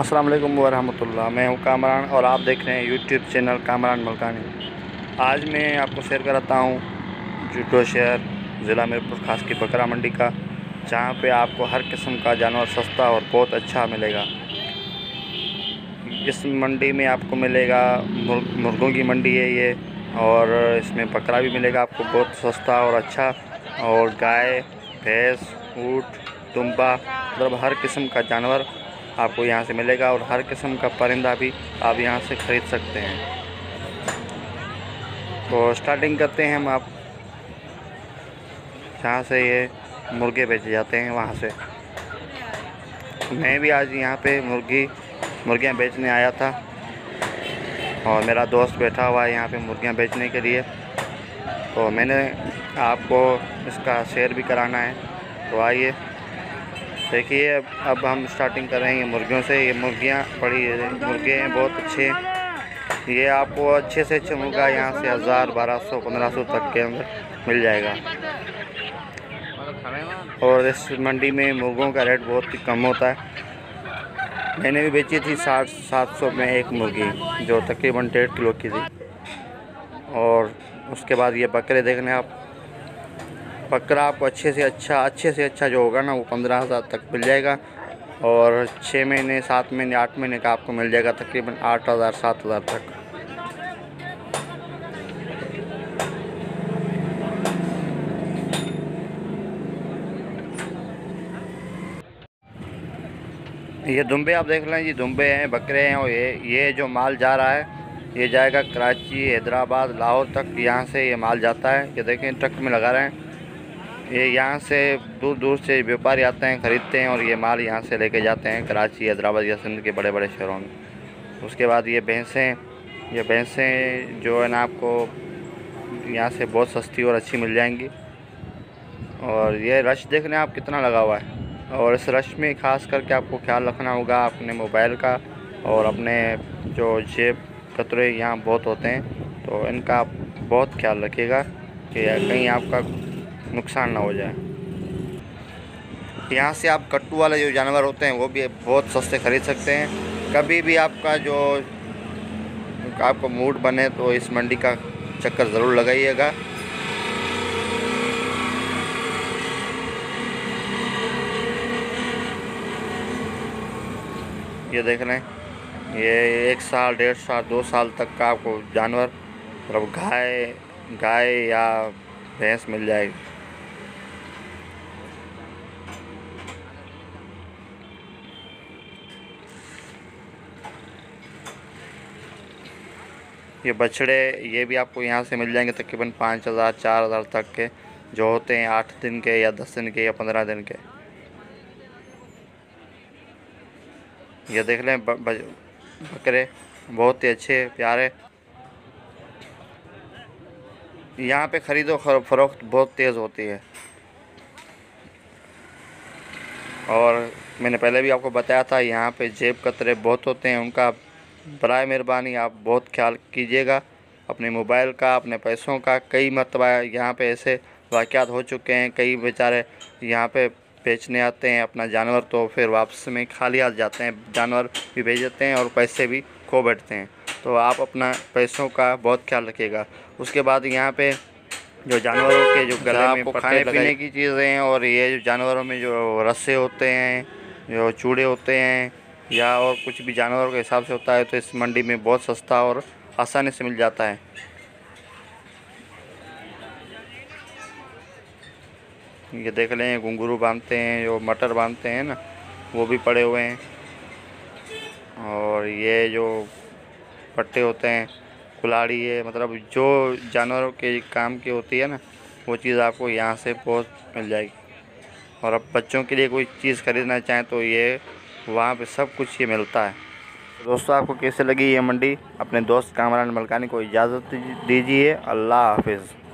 अस्सलाम वालेकुम वरहमतुल्लाह, मैं हूँ कामरान और आप देख रहे हैं यूट्यूब चैनल कामरान मलकानी। आज मैं आपको शेयर कराता हूँ जुटो शहर, ज़िला मीरपुर, खास की बकरा मंडी का, जहाँ पे आपको हर किस्म का जानवर सस्ता और बहुत अच्छा मिलेगा। इस मंडी में आपको मिलेगा मुर्गों की मंडी है ये, और इसमें बकरा भी मिलेगा आपको, बहुत सस्ता और अच्छा और गाय, भैंस, ऊँट तुम्बा मतलब हर किस्म का जानवर आपको यहाँ से मिलेगा और हर किस्म का परिंदा भी आप यहाँ से ख़रीद सकते हैं। तो स्टार्टिंग करते हैं हम आप। जहाँ से ये मुर्गे बेचे जाते हैं वहाँ से। मैं भी आज यहाँ पे मुर्गी, मुर्गियाँ बेचने आया था और मेरा दोस्त बैठा हुआ है यहाँ पे मुर्गियाँ बेचने के लिए। तो मैंने आपको इसका शेयर भी कराना है। तो आइए। देखिए, अब अब हम स्टार्टिंग कर रहे हैं मुर्गियों से। ये मुर्गियाँ बड़ी मुर्गे हैं, बहुत अच्छे ये आपको अच्छे से अच्छे मुर्गा यहाँ से हज़ार, बारह सौ, पंद्रह सौ तक के अंदर मिल जाएगा। और इस मंडी में मुर्गों का रेट बहुत ही कम होता है। मैंने भी बेची थी साठ, सात सौ में एक मुर्गी, जो तकरीबन डेढ़ किलो की थी। और उसके बाद ये बकरे देखने आप बकरा आपको अच्छे से अच्छा अच्छे से अच्छा जो होगा ना, वो पंद्रह हज़ार तक मिल जाएगा। और छः महीने, सात महीने, आठ महीने का आपको मिल जाएगा तकरीबन आठ हज़ार, सात हज़ार तक। ये दुम्बे आप देख लें जी दुम्बे हैं, बकरे हैं, और ये ये जो माल जा रहा है, ये जाएगा कराची, हैदराबाद, लाहौर तक, यहाँ से ये माल जाता है। ये देखें, ट्रक में लगा रहे हैं। ये यहाँ से दूर दूर से व्यापारी आते हैं, ख़रीदते हैं और ये माल यहाँ से लेके जाते हैं कराची, हैदराबाद या सिंध के बड़े बड़े शहरों में। उसके बाद ये भैंसें ये भैंसें जो है ना आपको यहाँ से बहुत सस्ती और अच्छी मिल जाएँगी। और ये रश देखने आप कितना लगा हुआ है। और इस रश में ख़ास करके आपको ख्याल रखना होगा, अपने मोबाइल का और अपने जो जेब कतरे यहाँ बहुत होते हैं तो इनका बहुत ख्याल रखिएगा कि कहीं आपका नुकसान ना हो जाए। यहाँ से आप कट्टू वाले जो जानवर होते हैं, वो भी बहुत सस्ते ख़रीद सकते हैं। कभी भी आपका जो आपको मूड बने तो इस मंडी का चक्कर ज़रूर लगाइएगा। ये देख रहे हैं, ये एक साल, डेढ़ साल, दो साल तक का आपको जानवर मतलब गाय गाय या भैंस मिल जाएगी। ये बछड़े, ये भी आपको यहाँ से मिल जाएँगे तकरीबन पाँच हज़ार, चार हज़ार तक के, जो होते हैं आठ दिन के या दस दिन के या पंद्रह दिन के। ये देख लें बकरे, बहुत ही अच्छे, प्यारे। यहाँ पे ख़रीदो फ़रोख्त बहुत तेज़ होती है। और मैंने पहले भी आपको बताया था, यहाँ पे जेब कतरे बहुत होते हैं, उनका बर मेहरबानी आप बहुत ख्याल कीजिएगा। अपने मोबाइल का अपने पैसों का कई मरतबा यहाँ पे ऐसे वाक़ हो चुके हैं कई बेचारे यहाँ पे बेचने आते हैं अपना जानवर तो फिर वापस में खाली हाथ जाते हैं जानवर भी भेज देते हैं और पैसे भी खो बैठते हैं। तो आप अपना पैसों का बहुत ख्याल रखिएगा। उसके बाद यहाँ पे जो जानवरों के जो गला में खाने पीने की चीज़ें हैं और ये जो जानवरों में जो रस्से होते हैं जो चूड़े होते हैं या और कुछ भी जानवरों के हिसाब से होता है तो इस मंडी में बहुत सस्ता और आसानी से मिल जाता है। ये देख लें, घुंघरू बांधते हैं, जो मटर बांधते हैं ना, वो भी पड़े हुए हैं। और ये जो पट्टे होते हैं कुलाड़ी है मतलब जो जानवरों के काम की होती है ना, वो चीज़ आपको यहाँ से बहुत मिल जाएगी। और अब बच्चों के लिए कोई चीज़ ख़रीदना चाहें तो ये वहाँ पे सब कुछ ये मिलता है। दोस्तों, आपको कैसे लगी ये मंडी? अपने दोस्त कामरान मलकानी को इजाज़त दीजिए। अल्लाह हाफिज़।